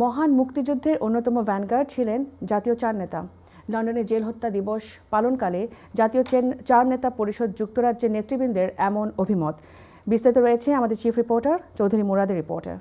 মহান মুক্তিযুদ্ধের অন্যতম ভ্যানগার্ড ছিলেন জাতীয় চার নেতা। লন্ডনে জেল হত্যা দিবস পালনকালে জাতীয় চার নেতা পরিষদ যুক্তরাজ্যের নেতৃবৃন্দের এমন অভিমত। বিস্তারিত রয়েছে আমাদের চিফ রিপোর্টার চৌধুরী মুরাদের রিপোর্টার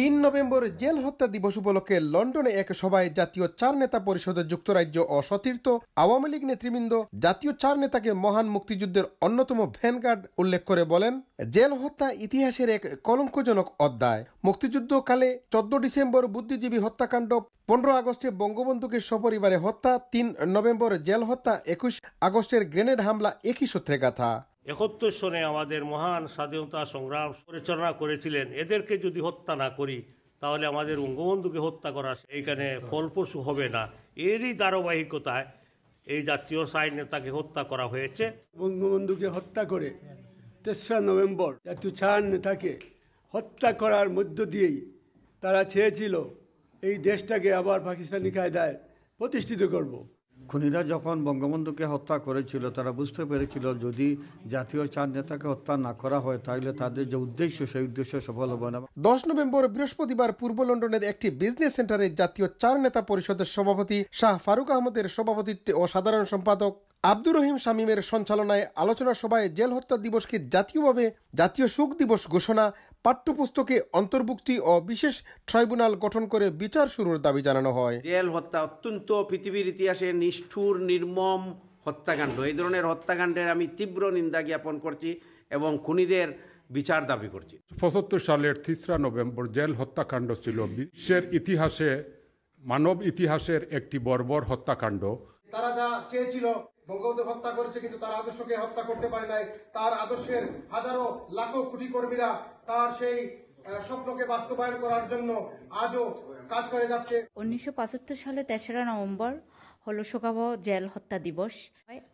তিন নভেম্বর জেল হত্যা দিবস উপলক্ষে লন্ডনে এক সভায় জাতীয় চার নেতা পরিষদের যুক্তরাজ্য ও সতীর্থ আওয়ামী লীগ নেতৃবৃন্দ জাতীয় চার নেতাকে মহান মুক্তিযুদ্ধের অন্যতম ভ্যানগার্ড উল্লেখ করে বলেন, জেল হত্যা ইতিহাসের এক কলঙ্কজনক অধ্যায়। মুক্তিযুদ্ধকালে চোদ্দ ডিসেম্বর বুদ্ধিজীবী হত্যাকাণ্ড, পনেরো আগস্টে বঙ্গবন্ধুকে সপরিবারে হত্যা, তিন নভেম্বর জেল হত্যা, একুশ আগস্টের গ্রেনেড হামলা একই সূত্রে গাথা একাত্তর সনে আমাদের মহান স্বাধীনতা সংগ্রাম পরিচালনা করেছিলেন। এদেরকে যদি হত্যা না করি, তাহলে আমাদের বঙ্গবন্ধুকে হত্যা করা এইখানে ফলপ্রসূ হবে না। এরই ধারাবাহিকতায় এই জাতীয় সাইড নেতাকে হত্যা করা হয়েছে। বঙ্গবন্ধুকে হত্যা করে তেসরা নভেম্বর জাতীয় চার নেতাকে হত্যা করার মধ্য দিয়েই তারা চেয়েছিল, এই দেশটাকে আবার পাকিস্তানি কায়দায় প্রতিষ্ঠিত করব। খুনিরা যখন বঙ্গবন্ধুকে হত্যা করেছিল, তারা বুঝতে পেরেছিল যদি জাতীয় চার নেতাকে হত্যা না করা হয়, তাহলে তাদের যে উদ্দেশ্য, সেই উদ্দেশ্য সফল হবে না। দশ নভেম্বর, বৃহস্পতিবার পূর্ব লন্ডনের একটি বিজনেস সেন্টারে জাতীয় চার নেতা পরিষদের সভাপতি শাহ ফারুক আহমদের সভাপতিত্বে ও সাধারণ সম্পাদক আব্দুর রহিম শামীমের সঞ্চালনায় আলোচনা সভায় জেল হত্যা দিবসকে জাতীয়ভাবে জাতীয় শোক দিবস ঘোষণা পাঠ্যপুস্তকে অন্তর্ভুক্তি ও বিশেষ ট্রাইব্যুনাল গঠন করে বিচার শুরুর দাবি জানানো হয়। জেল হত্যা অত্যন্ত পৃথিবীর ইতিহাসে নিষ্ঠুর নির্মম হত্যাকাণ্ড। এই ধরনের হত্যাকাণ্ডের আমি তীব্র নিন্দা জ্ঞাপন করছি এবং খুনিদের বিচার দাবি করছি। পঁচাত্তর সালের তিসরা নভেম্বর জেল হত্যাকাণ্ড ছিল বিশ্বের ইতিহাসে মানব ইতিহাসের একটি বর্বর হত্যাকাণ্ড। তারা যা চেয়েছিল, বঙ্গবন্ধু হত্যা করেছে কিন্তু তার আদর্শকে হত্যা করতে পারে নাই। তার আদর্শের হাজারো লাখো কুটি কর্মীরা তার সেই স্বপ্নকে বাস্তবায়ন করার জন্য আজও কাজ করে যাচ্ছে। উনিশশো পঁচাত্তর সালে তেসরা নভেম্বর হলো শোকাবহ জেল হত্যা দিবস।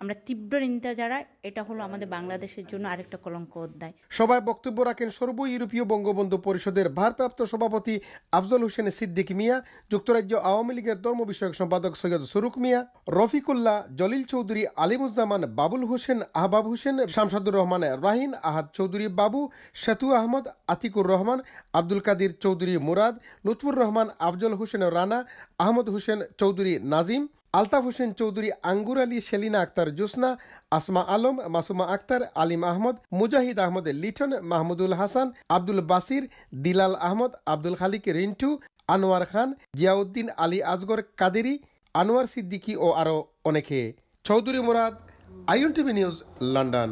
আমরা তীব্র নিন্দা যারা এটা হলো আমাদের বাংলাদেশের জন্য আরেকটা কলঙ্ক অধ্যায়। সভায় বক্তব্য রাখেন সর্ব ইউরোপীয় বঙ্গবন্ধু পরিষদের ভারপ্রাপ্ত সভাপতি আফজল হোসেন সিদ্দিক মিয়া, যুক্তরাজ্য আওয়ামী লীগের ধর্ম বিষয়ক সম্পাদক সৈয়দ সুরুক মিয়া, রফিকুল্লাহ জলিল চৌধুরী, আলিমুজ্জামান বাবুল হোসেন, আহবাব হোসেন শামসাদুর রহমান রাহিন, আহাদ চৌধুরী বাবু, সেতু আহমদ, আতিকুর রহমান, আব্দুল কাদির চৌধুরী মুরাদ, লুৎফুর রহমান, আফজল হোসেন রানা, আহমদ হোসেন চৌধুরী নাজিম। আলতাফ হোসেন চৌধুরী, আঙ্গুর আলী, সেলিনা আক্তার জোসনা, আসমা আলম, মাসুমা আক্তার, আলিম আহমদ, মুজাহিদ আহমদ লিটন, মাহমুদুল হাসান, আব্দুল বাসির, দিলাল আহমদ, আব্দুল খালিক রিন্টু, আনোয়ার খান, জিয়াউদ্দিন আলী আজগর কাদেরি, আনোয়ার সিদ্দিকী ও আরও অনেকে। Chowdhury Murad IN TV news, London.